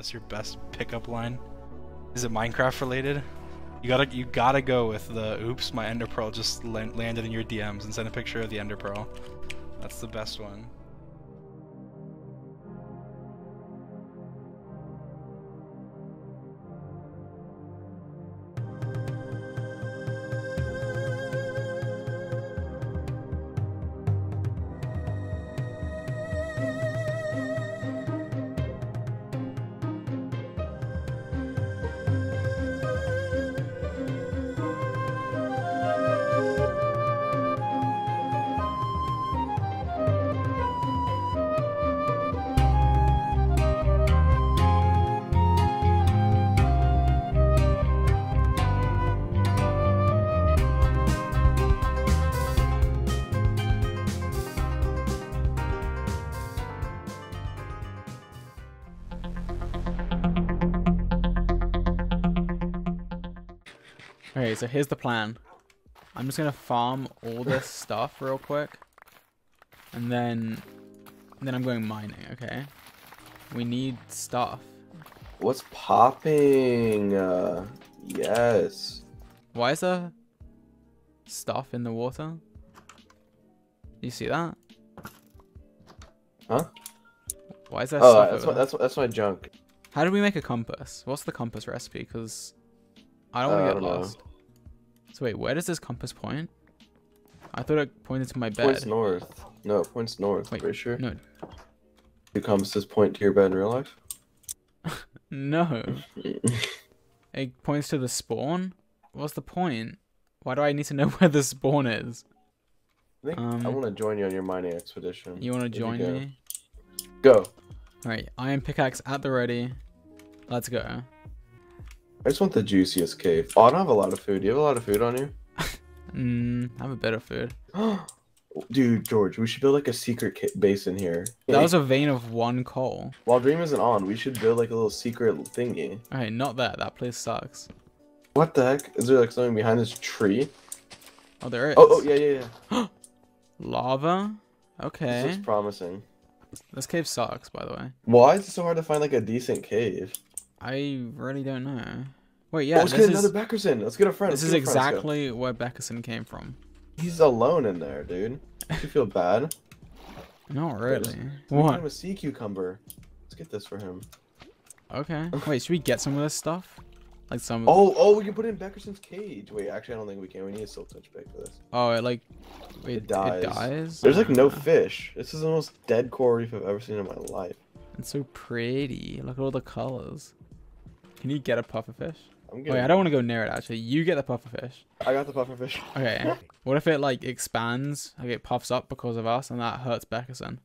That's your best pickup line. Is it Minecraft related? You gotta you gotta go with the oops my ender pearl just landed in your DMs and send a picture of the ender pearl. That's the best one. Okay, so here's the plan. I'm just gonna farm all this stuff real quick, and then, then I'm going mining. Okay. We need stuff. What's popping? Uh, yes. Why is there stuff in the water? You see that? Huh? Why is there Oh, stuff that's my, that's that's my junk. How do we make a compass? What's the compass recipe? Because I don't Uh, want to get don't know. So wait, where does this compass point? I thought it pointed to my bed. Points north. No, it points north. Wait, pretty sure. no. Do compasses point to your bed in real life? No. It points to the spawn? What's the point? Why do I need to know where the spawn is? I think I Um, want to join you on your mining expedition. You want to join go. me? Go. Alright, iron pickaxe at the ready. Let's go. I just want the juiciest cave. Oh, I don't have a lot of food. Do you have a lot of food on you? Mmm, I have a bit of food. Dude, George, we should build like a secret base in here. That was a vein of one coal. While Dream isn't on, we should build like a little secret thingy. Okay, not that. That place sucks. What the heck? Is there like something behind this tree? Oh, there is. Oh, oh yeah, yeah, yeah. Lava? Okay. This looks promising. This cave sucks, by the way. Why is it so hard to find like a decent cave? I really don't know. Wait, Yeah, let's get is, another Beckerson. Let's get a friend. this is a friend. Exactly where Beckerson came from. He's alone in there, dude. You feel bad? Not really. What? him a sea cucumber. Let's get this for him. Okay. Wait, should we get some of this stuff? Like some. Oh, oh, we can put it in Beckerson's cage. Wait, actually, I don't think we can. We need a silk touch bag for this. Oh, it like. Wait, It dies. It dies? There's like no Ah, fish. This is the most dead coral reef I've ever seen in my life. It's so pretty. Look at all the colors. Can you get a pufferfish? I'm Wait, I don't want to go near it actually. You get the pufferfish. I got the pufferfish. Okay. what if it like expands, like it puffs up because of us, and that hurts Beckerson?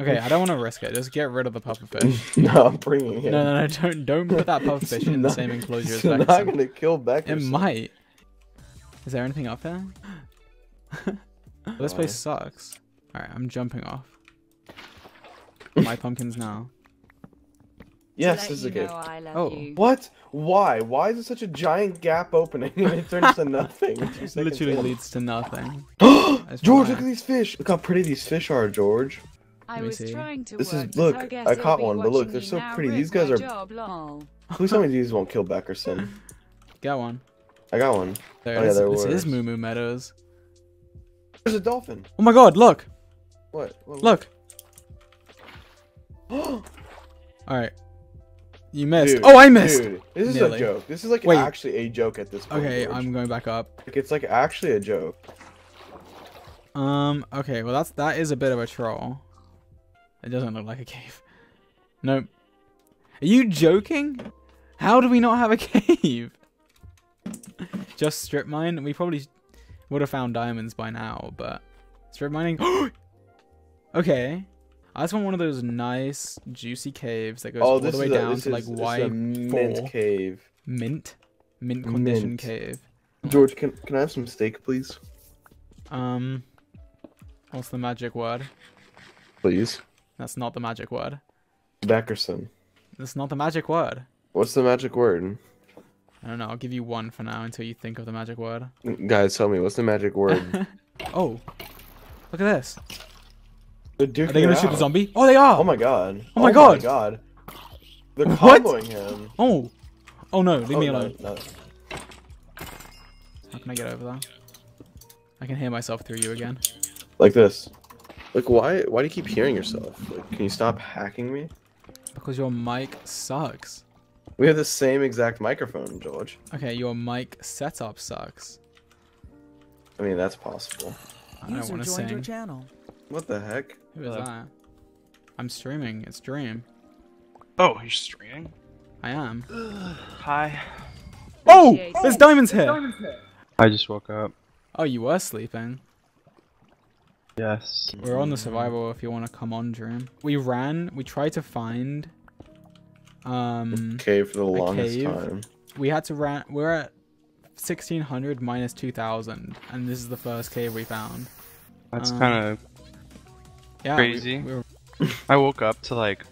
Okay, I don't want to risk it. Just get rid of the pufferfish. no, I'm bringing him. No, no, no! Don't don't put that pufferfish in the same enclosure as Beckerson. It's not gonna kill Beckerson. It might. Is there anything up there? This place sucks. Alright, I'm jumping off. My pumpkins now. Yes, this is a cave. know I love Oh. you. What? Why? Why is it such a giant gap opening and it turns to nothing? two Literally in? leads to nothing. George, look at these fish. Look how pretty these fish are, George. I was see. trying to This is- work, but look, I, I caught one, but look, they're so pretty. These guys are- Job, lol. Please tell me these won't kill Beckerson. Get one. I got one. There Oh, it yeah, there this is was. Moo Moo Meadows. There's a dolphin. Oh my god, look! What? what Look! Alright. You missed. Dude, oh, I missed! Dude, this is Nearly. a joke. This is like Wait. actually a joke at this point. Okay, George. I'm going back up. Like, it's like actually a joke. Um, okay, well that's that is a bit of a troll. It doesn't look like a cave. Nope. Are you joking? How do we not have a cave? Just strip mine? We probably would have found diamonds by now, but strip mining. okay. I just want one of those nice, juicy caves that goes oh, all the way a, down this to like is, this is Y a mint four. cave. mint, mint condition Mint. cave. George, can can I have some steak, please? Um, what's the magic word? Please. That's not the magic word. Beckerson. That's not the magic word. What's the magic word? I don't know. I'll give you one for now until you think of the magic word. Guys, tell me what's the magic word? Oh, look at this. They're Are they gonna it shoot the zombie? Oh, they are. Oh my god. Oh, oh my Oh God. my god. They're What? comboing him. Oh! Oh no, leave Oh, me alone. no. How can I get over there? I can hear myself through you again. Like this. Like why? Why do you keep hearing yourself? Like, can you stop hacking me? Because your mic sucks. We have the same exact microphone, George. Okay, your mic setup sucks. I mean, that's possible. I don't User want to joined your channel. What the heck? Who is Hello. that? I'm streaming. It's Dream. Oh, you're streaming? I am. Hi. Oh! There's diamonds here! I just woke up. Oh, you were sleeping. Yes. We're on the survival if you want to come on, Dream. We ran, we tried to find. Um, cave for the longest cave. time. we had to ran. We're at 1600 minus 2000, and this is the first cave we found. That's Um, kind of. Yeah, Crazy. we were- I woke up to like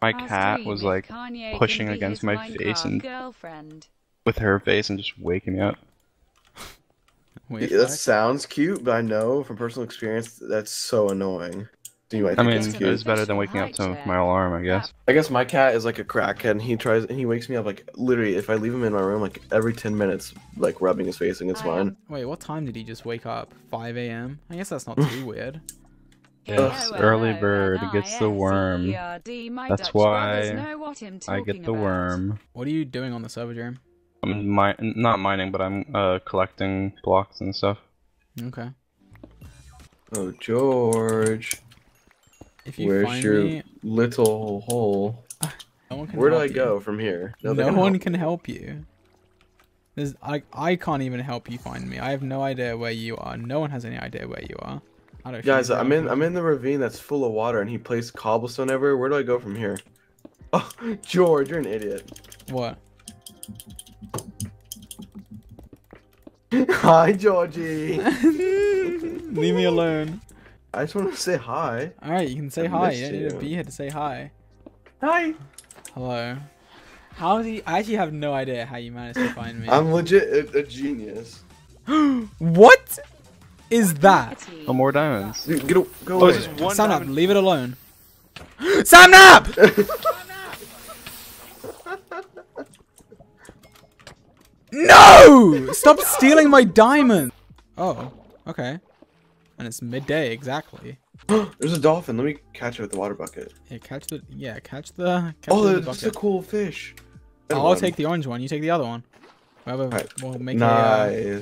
my Our cat was like Kanye pushing against his my face and- girlfriend. with her face and just waking me up. Wait, Yeah, that sounds cute, but I know from personal experience that's so annoying. So you might I think mean, it's It's cute. was better than waking up to my alarm, I guess. I guess my cat is like a crackhead, and he tries and he wakes me up like literally if I leave him in my room like every ten minutes, like rubbing his face against I am- mine. Wait, what time did he just wake up? 5 a.m. I guess that's not too weird. Yes, early bird gets the worm. That's why I get the worm. What are you doing on the server, Dream? I'm mi- not mining, but I'm uh, collecting blocks and stuff. Okay. Oh George, If you where's find your me, little hole? no one can Where do I you. go from here? No, they one help can help you. There's, I, I can't even help you find me. I have no idea where you are. No one has any idea where you are. Guys, I'm in I'm in the ravine that's full of water, and he placed cobblestone everywhere. Where do I go from here? Oh, George, you're an idiot. What? hi, Georgie. Leave me alone. I just want to say hi. All right, you can say I hi. You don't need to you. be here to say hi. Hi. Hello. How do you, I actually have no idea how you managed to find me. I'm legit a, a genius. what is that? Oh, more diamonds. Dude, get a, go Oh, away. it's just one Sam diamond. leave it alone. Sapnap! no! Stop stealing my diamond! Oh, okay. And it's midday exactly. There's a dolphin. Let me catch it with the water bucket. Yeah, catch the yeah, catch the catch Oh, the that's a cool fish. Good I'll one. take the orange one. You take the other one. Whoever Alright, will make a. Uh...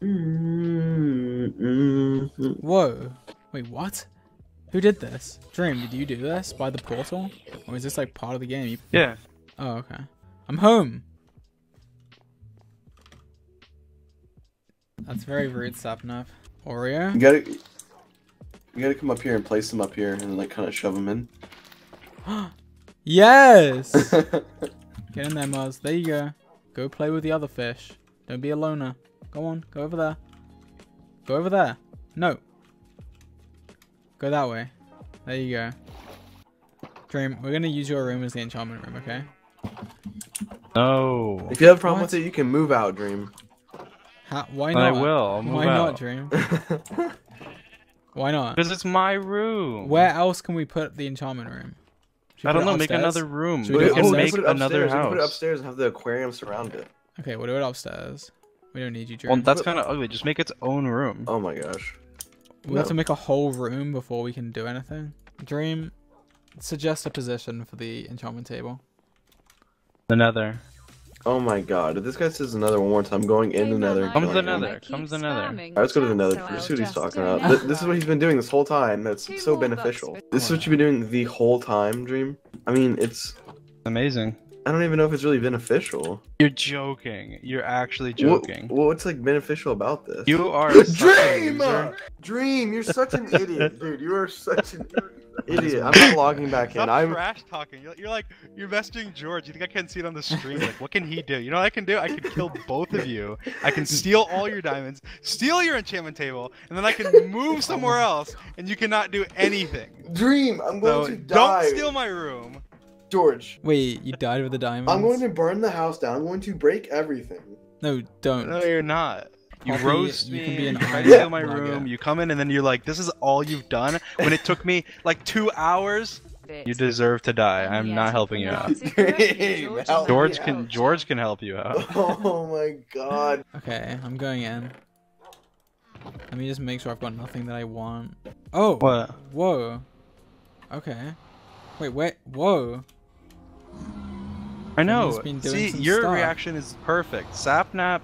Nice. Mm-hmm. Whoa! Wait, what? Who did this? Dream, did you do this by the portal, or is this like part of the game? You... Yeah. Oh, okay. I'm home. That's very rude, Sapnap. Oreo? You gotta, you gotta come up here and place them up here, and like kind of shove them in. Yes! Get in there, Muzz. There you go. Go play with the other fish. Don't be a loner. Go on, go over there. Go over there. No. Go that way. There you go. Dream, we're gonna use your room as the enchantment room, okay? No. if you have a problem What? with it, you can move out, Dream. How, why I not? will. I'll move Why not. Dream? Why not? Because it's my room. Where else can we put the enchantment room? I don't it know. Make another room. Should we We can upstairs? make put it another upstairs. We Put it upstairs and have the aquarium surround it. Okay, we'll do it upstairs. We don't need you, Dream. Well, that's kind of ugly. Just make its own room. Oh my gosh. we have to make a whole room before we can do anything. Dream, suggest a position for the enchantment table. The Nether. Oh my god. If this guy says another one more time, I'm going in the nether. Come to the killing nether. Come to the nether. Alright, let's go to the nether. Let's see what he's talking about. Th- This is what he's been doing this whole time. That's Two so beneficial. This is what you've been doing the whole time, Dream. I mean, it's. Amazing. I don't even know if it's really beneficial. You're joking. You're actually What, joking. what's like beneficial about this? You are such a Dream! loser. Dream, you're such an idiot, dude. You are such an idiot. I'm not logging back in. Stop I'm. trash talking. You're, you're like you're messaging George. You think I can't see it on the stream? Like, what can he do? You know what I can do? I can kill both of you. I can steal all your diamonds, steal your enchantment table, and then I can move somewhere else, and you cannot do anything. Dream, I'm So going to die. don't steal my room. George, Wait, you died with the diamonds? I'm going to burn the house down. I'm going to break everything. No, don't. No, you're not. You Poppy, roast you me. can be an you try to steal my room. You come in and then you're like, "This is all you've done." When it took me like two hours You deserve to die. I'm not helping you out. George can George can help you out. Oh my god. Okay, I'm going in. Let me just make sure I've got nothing that I want. Oh! What? Whoa. Okay. Wait, wait, whoa. I know. Been doing See, your stuff. reaction is perfect. Sapnap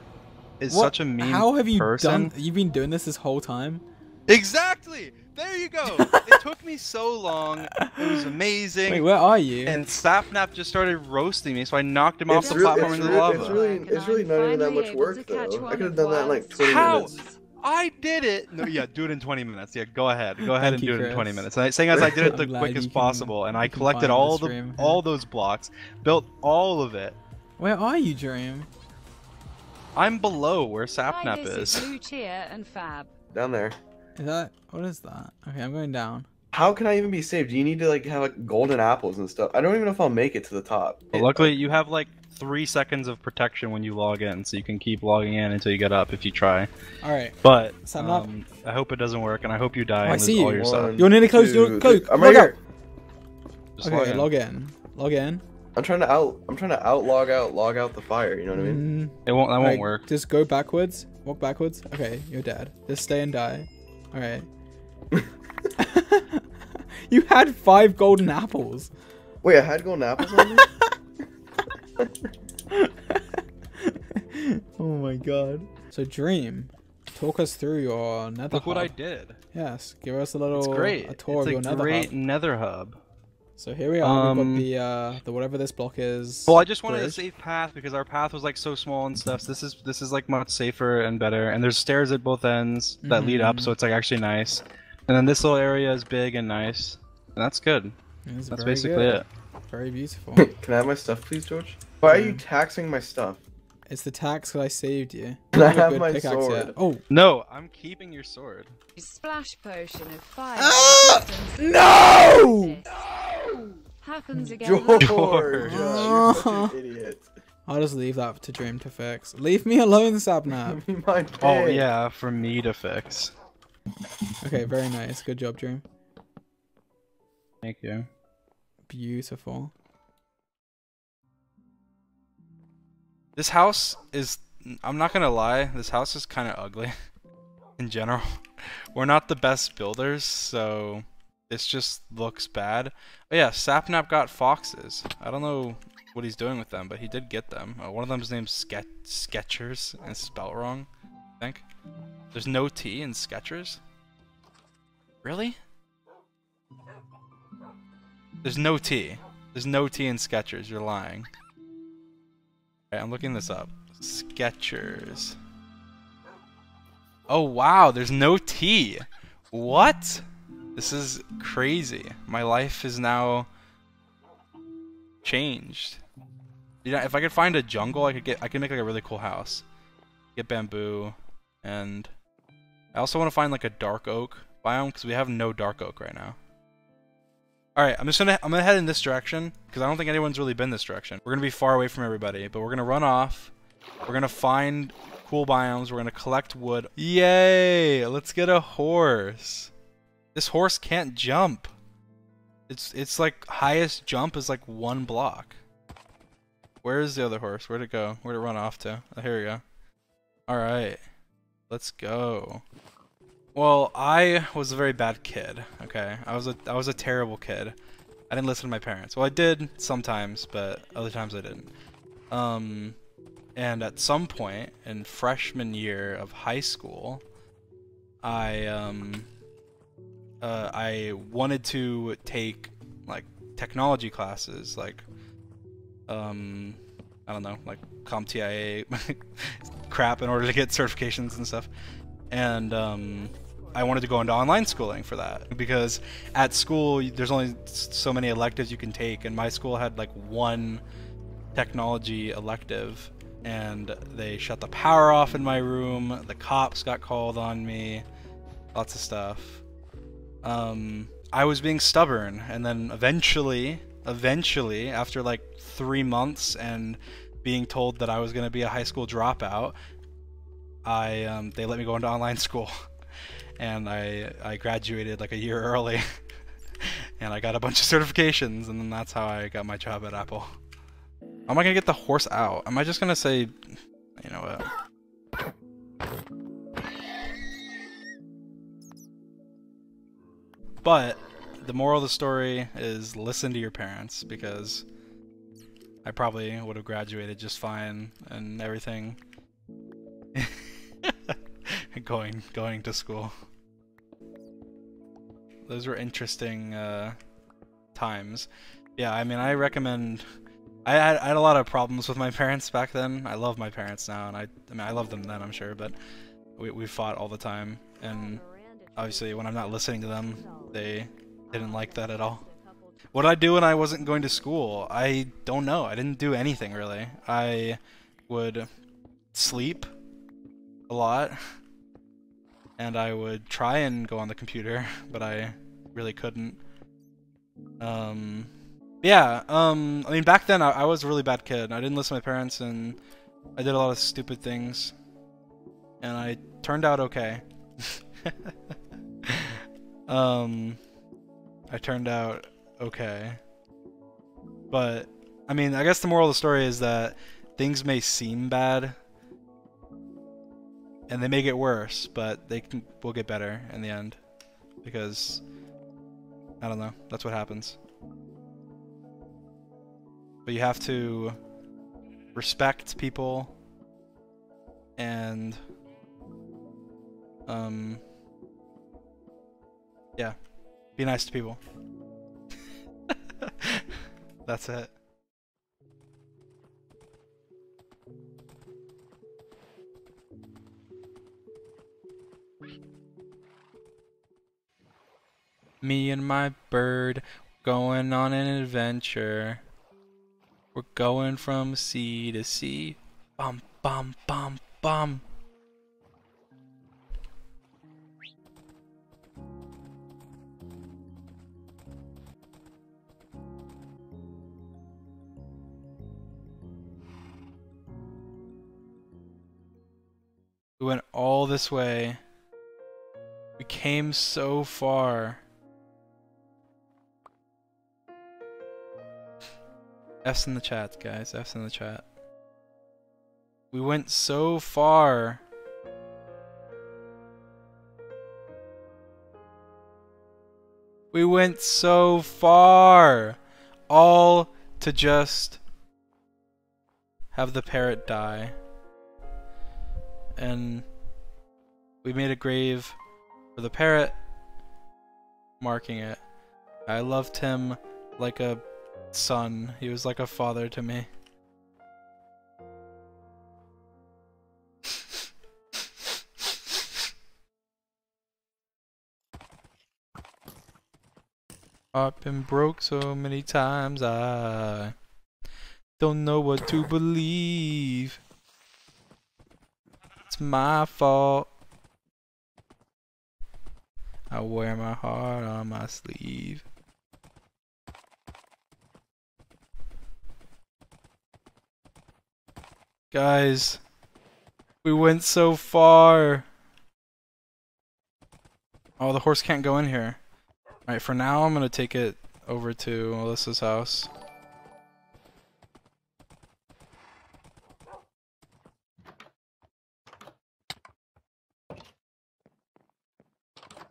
is What- such a mean How have you person. done? You've been doing this this whole time? Exactly. There you go. it took me so long. It was amazing. Wait, where are you? and Sapnap just started roasting me, so I knocked him off the really, platform it's, into the really, lava. it's really, it's really not even that much work though. I could have done that in like 20 How? minutes. I did it. No, yeah, do it in 20 minutes. Yeah, go ahead. Go ahead Thank and you, do it in 20 minutes. And I, saying as I did it the I'm glad you quickest can- possible, and I collected all the the stream. all those blocks, built all of it. Where are you, Dream? I'm below where Sapnap is. Blue Cheer and Fab. Down there. Is that what is that? Okay, I'm going down. How can I even be saved? Do you need to like have like golden apples and stuff? I don't even know if I'll make it to the top. But luckily, you have like three seconds of protection when you log in, so you can keep logging in until you get up if you try. All right. But Sign up. um, I hope it doesn't work, and I hope you die Oh, I and see lose all you. your stuff. One, You're nearly close, you're two, close. three- I'm Log right out. here. Just log Okay, in. log in. Log in. I'm trying to out. I'm trying to out log out, log out the fire. You know what I mean? Mm, It won't. That won't work. Just go backwards. Walk backwards. Okay, you're dead. Just stay and die. All right. you had five golden apples. Wait, I had golden apples on me. oh my god. So Dream, talk us through your nether Look what I did. Yes, give us a little It's great. a tour it's of your a nether great hub. nether hub. So here we are. Um, We've got the uh the whatever this block is. Well, I just wanted bridge. a safe path because our path was like so small and stuff. So this is this is like much safer and better. And there's stairs at both ends that lead up, Mhm. so it's like actually nice. And then this little area is big and nice. And that's good. That's basically good. it. Very beautiful. Can I have my stuff, please, George? Why are you Mm. taxing my stuff? it's the tax that I saved you. Can I have my sword? yet. Oh No, I'm keeping your sword. Splash potion of fire. Ah! resistance no! Happens again. George, George. you're such an idiot. I'll just leave that to Dream to fix. Leave me alone, Sapnap. Give Oh yeah, for me to fix. okay, very nice. Good job, Dream. Thank you. Beautiful. This house is. I'm not gonna lie. This house is kind of ugly. In general, we're not the best builders, so this just looks bad. Oh yeah, Sapnap got foxes. I don't know what he's doing with them, but he did get them. Uh, one of them's named Ske- Sketchers, and spelled wrong. I think. There's no T in Skechers. Really? There's no T. There's no T in Skechers. You're lying. I'm looking this up. Skechers. Oh wow, there's no T. What? This is crazy. My life is now changed. You know, if I could find a jungle, I could get I could make like a really cool house. Get bamboo and I also want to find like a dark oak biome because we have no dark oak right now. All right, I'm just gonna I'm gonna head in this direction because I don't think anyone's really been this direction. We're gonna be far away from everybody, but we're gonna run off. We're gonna find cool biomes. We're gonna collect wood. Yay! Let's get a horse. This horse can't jump. It's it's like highest jump is like one block. Where is the other horse? Where'd it go? Where'd it run off to? Oh, here we go. All right, let's go. Well, I was a very bad kid. Okay, I was a I was a terrible kid. I didn't listen to my parents. Well, I did sometimes, but other times I didn't. Um, and at some point in freshman year of high school, I um, uh, I wanted to take like technology classes, like um, I don't know, like CompTIA crap in order to get certifications and stuff. And um, I wanted to go into online schooling for that because at school there's only so many electives you can take, and my school had like one technology elective, and they shut the power off in my room. The cops got called on me, lots of stuff. Um, I was being stubborn, and then eventually, eventually, after like three months and being told that I was going to be a high school dropout, I um, they let me go into online school, and I I graduated like a year early, and I got a bunch of certifications, and then that's how I got my job at Apple. How am I gonna get the horse out? Am I just gonna say, you know what? But the moral of the story is listen to your parents because I probably would have graduated just fine and everything. going going to school. Those were interesting uh, times. Yeah, I mean, I recommend. I had, I had a lot of problems with my parents back then. I love my parents now, and I, I mean, I love them then, I'm sure, but we we fought all the time, and obviously, when I'm not listening to them, they didn't like that at all. What did I do when I wasn't going to school? I don't know. I didn't do anything really. I would sleep a lot, and I would try and go on the computer, but I really couldn't. Um, yeah. Um, I mean, back then I, I was a really bad kid. I didn't listen to my parents, and I did a lot of stupid things, and I turned out okay. um, I turned out okay. But, I mean, I guess the moral of the story is that things may seem bad, and they may get worse, but they can, will get better in the end. Because, I don't know, that's what happens. But you have to respect people and um yeah be nice to people that's it me and my bird going on an adventure we're going from sea to sea bum bum bum bum We went all this way. We came so far. F's in the chat, guys. F's in the chat. We went so far. We went so far. All to just have the parrot die. And we made a grave for the parrot, marking it. I loved him like a son. He was like a father to me. I've been broke so many times I don't know what to believe. It's my fault. I wear my heart on my sleeve. Guys, we went so far. Oh, the horse can't go in here. Alright, for now I'm gonna take it over to Melissa's house.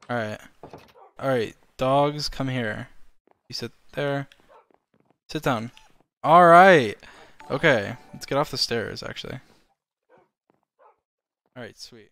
Alright. Alright, dogs, come here. You sit there. Sit down. Alright! Okay, let's get off the stairs, actually. Alright, sweet.